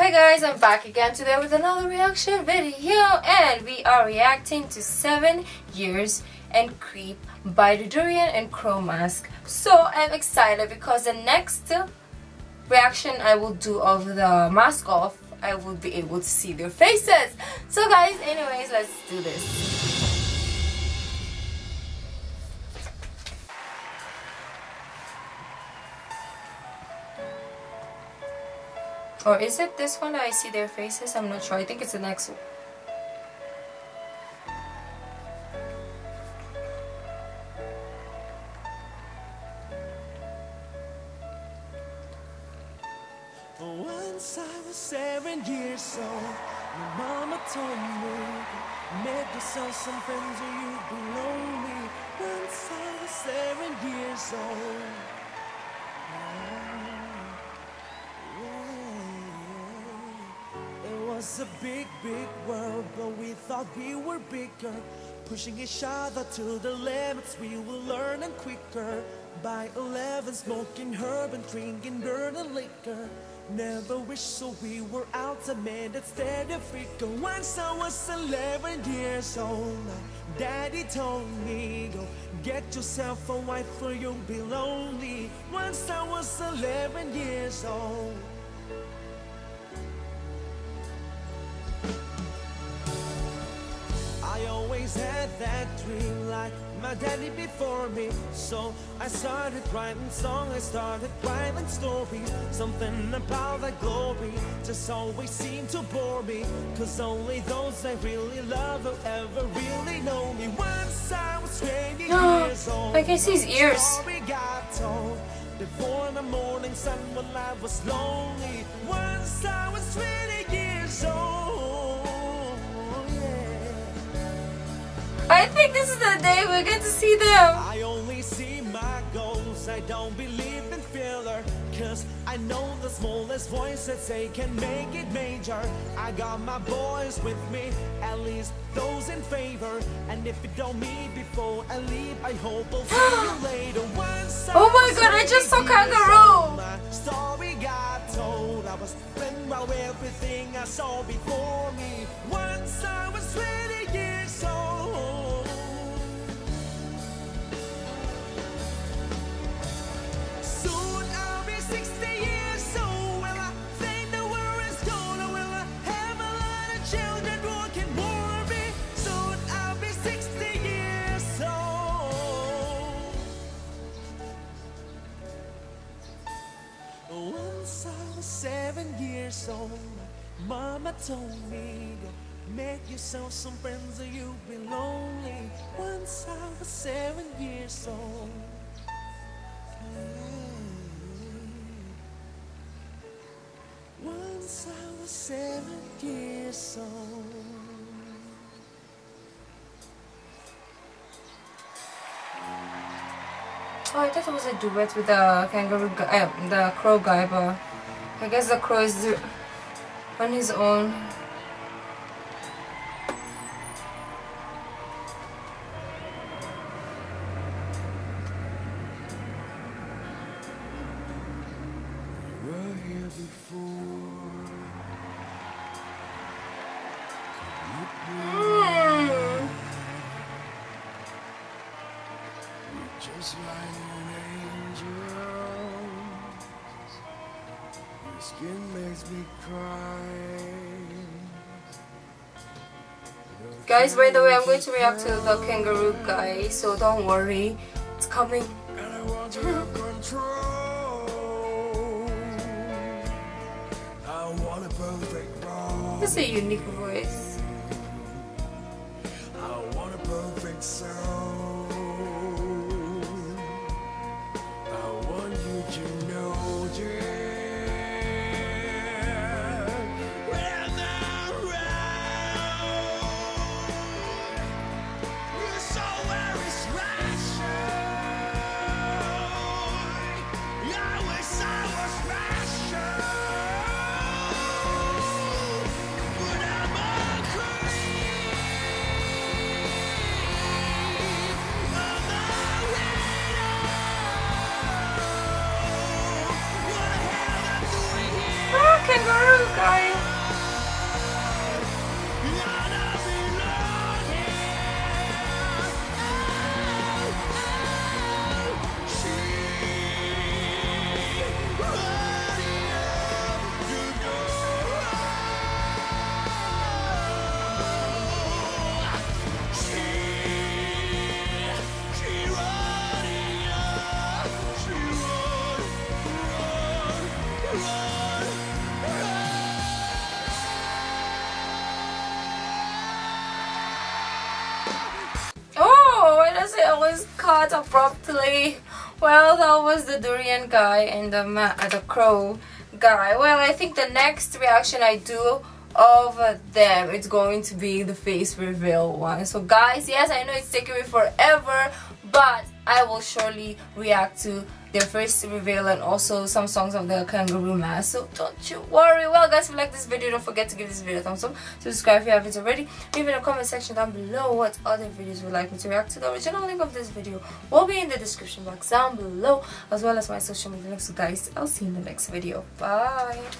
Hi guys, I'm back again today with another reaction video and we are reacting to 7 Years and Creep by the Durian and Crow Mask. So I'm excited because the next reaction I will do of the mask off, I will be able to see their faces. So guys, anyways, let's do this. Or is it this one that I see their faces? I'm not sure. I think it's the next one. Once I was seven years old, my mama told me, make yourself some friends or you'll be lonely. Once I was seven years old. Was a big, big world, but we thought we were bigger. Pushing each other to the limits, we were learning quicker. By 11, smoking herb and drinking burning liquor. Never wished so we were out to man instead of figure. Once I was 11 years old, my daddy told me, Go get yourself a wife or you'll be lonely. Once I was 11 years old. Always had that dream like my daddy before me. So I started writing songs, I started writing stories Something about that glory just always seemed to bore me. Cause only those I really love will ever really know me. Once I was 20 years old I can see his ears. Before the morning sun when I was lonely. Once I was 20 years old I think this is the day we're going to see them. I only see my goals. I don't believe in filler. Cause I know the smallest voice that say can make it major. I got my boys with me, at least those in favor. And if you don't meet before I leave, I hope I'll see you later. Once oh my god, I just saw Kangaroo! My story got told. I was while everything I saw before me. Once seven years old, Mama told me to make yourself some friends or you'll be lonely. Once I was seven years old. Once I was seven years old. Oh, I thought it was a duet with the kangaroo guy, uh, the crow guy, but I guess the crow is on his own. Just like an angel Your skin makes me cry Guys, by the way, I'm going to react to the kangaroo guy, so don't worry. It's coming. It's a unique voice. I want a perfect sound. Cut abruptly. Well, that was the durian guy and the uh, the crow guy. Well, I think the next reaction I do of them it's going to be the face reveal one so guys yes i know it's taking me forever but i will surely react to their first reveal and also some songs of the kangaroo mask so don't you worry. Well guys if you like this video don't forget to give this video a thumbs up. Subscribe if you haven't already. Leave in the comment section down below what other videos you would like me to react to. The original link of this video will be in the description box down below as well as my social media links. So guys i'll see you in the next video. Bye